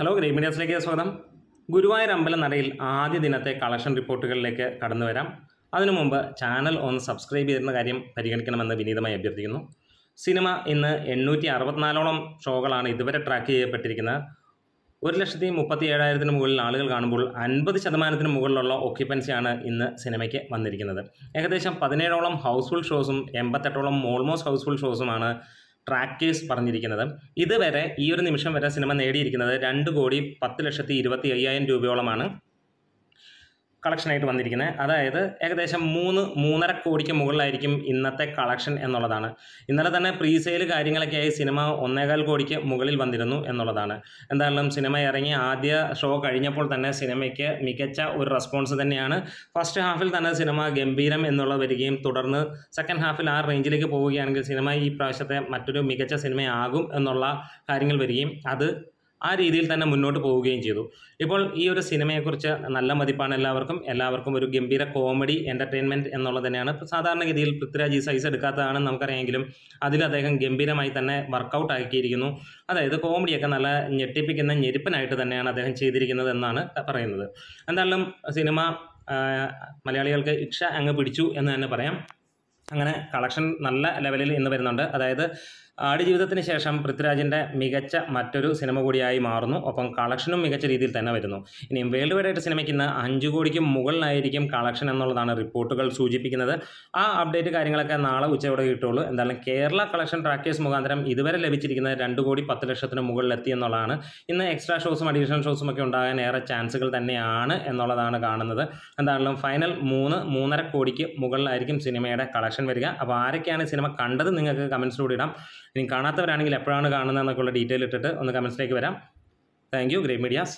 Hello grey മീഡിയാസിലേക്ക് സ്വാഗതം. ഗുരുവായൂർ അമ്പലം നടയിൽ ആദ്യ ദിനത്തെ കളക്ഷൻ റിപ്പോർട്ടുകളിലേക്ക് കടന്നു വരാം. അതിനു മുമ്പ് ചാനൽ ഒന്ന് സബ്സ്ക്രൈബ് ചെയ്തിരുന്ന കാര്യം പരിഗണിക്കണമെന്ന് വിനീതമായി അഭ്യർത്ഥിക്കുന്നു. സിനിമ ഇന്ന് എണ്ണൂറ്റി അറുപത്തിനാലോളം ഷോകളാണ് ഇതുവരെ ട്രാക്ക് ചെയ്യപ്പെട്ടിരിക്കുന്നത്. ഒരു ലക്ഷത്തി മുപ്പത്തി ഏഴായിരത്തിന് മുകളിൽ ആളുകൾ കാണുമ്പോൾ അൻപത് ശതമാനത്തിന് മുകളിലുള്ള ഓക്യുപ്പൻസിയാണ് ഇന്ന് സിനിമയ്ക്ക് വന്നിരിക്കുന്നത്. ഏകദേശം പതിനേഴോളം ഹൗസ്ഫുൾ ഷോസും എൺപത്തെട്ടോളം ഓൾമോസ്റ്റ് ഹൗസ്ഫുൾ ഷോസുമാണ് ട്രാക്കേഴ്സ് പറഞ്ഞിരിക്കുന്നത്. ഇതുവരെ ഈ ഒരു നിമിഷം വരെ സിനിമ നേടിയിരിക്കുന്നത് രണ്ട് കോടി പത്ത് ലക്ഷത്തി ഇരുപത്തി അയ്യായിരം രൂപയോളമാണ്. കളക്ഷനായിട്ട് വന്നിരിക്കുന്നത് അതായത് ഏകദേശം മൂന്ന് മൂന്നര കോടിക്ക് മുകളിലായിരിക്കും ഇന്നത്തെ കളക്ഷൻ എന്നുള്ളതാണ്. ഇന്നലെ തന്നെ പ്രീ സെയിൽ കാര്യങ്ങളൊക്കെയായി സിനിമ ഒന്നേകാൽ കോടിക്ക് മുകളിൽ വന്നിരുന്നു എന്നുള്ളതാണ്. എന്തായാലും സിനിമ ഇറങ്ങി ആദ്യ ഷോ കഴിഞ്ഞപ്പോൾ തന്നെ സിനിമയ്ക്ക് മികച്ച ഒരു റെസ്പോൺസ് തന്നെയാണ്. ഫസ്റ്റ് ഹാഫിൽ തന്നെ സിനിമ ഗംഭീരം എന്നുള്ള വരികയും തുടർന്ന് സെക്കൻഡ് ഹാഫിൽ ആ റേഞ്ചിലേക്ക് പോവുകയാണെങ്കിൽ സിനിമ ഈ പ്രാവശ്യത്തെ മറ്റൊരു മികച്ച സിനിമയാകും എന്നുള്ള കാര്യങ്ങൾ വരികയും അത് ആ രീതിയിൽ തന്നെ മുന്നോട്ട് പോവുകയും ചെയ്തു. ഇപ്പോൾ ഈ ഒരു സിനിമയെക്കുറിച്ച് നല്ല മതിപ്പാണ് എല്ലാവർക്കും. എല്ലാവർക്കും ഒരു ഗംഭീര കോമഡി എന്റർടൈൻമെന്റ് എന്നുള്ളത് തന്നെയാണ്. സാധാരണഗതിയിൽ പൃഥ്വിരാജ് ഈ സൈസ് എടുക്കാത്തതാണെന്ന് നമുക്കറിയാമെങ്കിലും അതിൽ അദ്ദേഹം ഗംഭീരമായി തന്നെ വർക്കൗട്ട് ആക്കിയിരിക്കുന്നു. അതായത് കോമഡിയൊക്കെ നല്ല ഞെട്ടിപ്പിക്കുന്ന ഞെരുപ്പനായിട്ട് തന്നെയാണ് അദ്ദേഹം ചെയ്തിരിക്കുന്നത് എന്നാണ് പറയുന്നത്. എന്തായാലും സിനിമ മലയാളികൾക്ക് ഇക്ഷ അങ്ങ് പിടിച്ചു എന്ന് തന്നെ പറയാം. അങ്ങനെ കളക്ഷൻ നല്ല ലെവലിൽ ഇന്ന് വരുന്നുണ്ട്. അതായത് ആടുജീവിതത്തിന് ശേഷം പൃഥ്വിരാജിന്റെ മികച്ച മറ്റൊരു സിനിമ കൂടിയായി മാറുന്നു. ഒപ്പം കളക്ഷനും മികച്ച രീതിയിൽ തന്നെ വരുന്നു. ഇനിയും വേൾഡ് വൈഡ് ആയിട്ട് സിനിമയ്ക്ക് ഇന്ന് അഞ്ച് കോടിക്കും മുകളിലായിരിക്കും കളക്ഷൻ എന്നുള്ളതാണ് റിപ്പോർട്ടുകൾ സൂചിപ്പിക്കുന്നത്. ആ അപ്ഡേറ്റ് കാര്യങ്ങളൊക്കെ നാളെ ഉച്ചയോടെ കിട്ടുള്ളൂ എന്തായാലും കേരള കളക്ഷൻ ട്രാക്കേഴ്സ് മുഖാന്തരം ഇതുവരെ ലഭിച്ചിരിക്കുന്നത് രണ്ട് കോടി പത്ത് ലക്ഷത്തിന് മുകളിലെത്തി എന്നുള്ളതാണ്. ഇന്ന് എക്സ്ട്രാ ഷോസും അഡീഷണൽ ഷോസും ഒക്കെ ഉണ്ടാകാൻ ഏറെ ചാൻസുകൾ തന്നെയാണ് എന്നുള്ളതാണ് കാണുന്നത്. എന്തായാലും ഫൈനൽ മൂന്ന് മൂന്നര കോടിക്ക് മുകളിലായിരിക്കും സിനിമയുടെ കളക്ഷൻ വരിക. അപ്പോൾ ആരൊക്കെയാണ് സിനിമ കണ്ടത് നിങ്ങൾക്ക് കമൻസിലൂടെ ഇടാം. ഇനി കാണാത്തവരാണെങ്കിൽ എപ്പോഴാണ് കാണുന്നത് എന്നൊക്കെയുള്ള ഡീറ്റെയിൽ ഇട്ടിട്ട് ഒന്ന് കമൻസിലേക്ക് വരാം. Thank you great medias